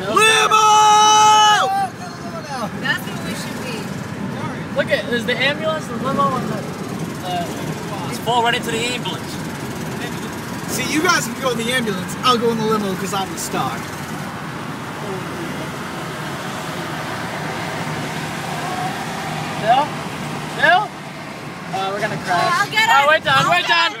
Limo! That's what we should be. Look at there's the ambulance, the limo, and the. Uh, fall right into the ambulance. See, you guys can go in the ambulance. I'll go in the limo because I'm the star. Bill? Bill? Uh, we're gonna crash. I'll get Oh, it. wait, Don, I'll we're done!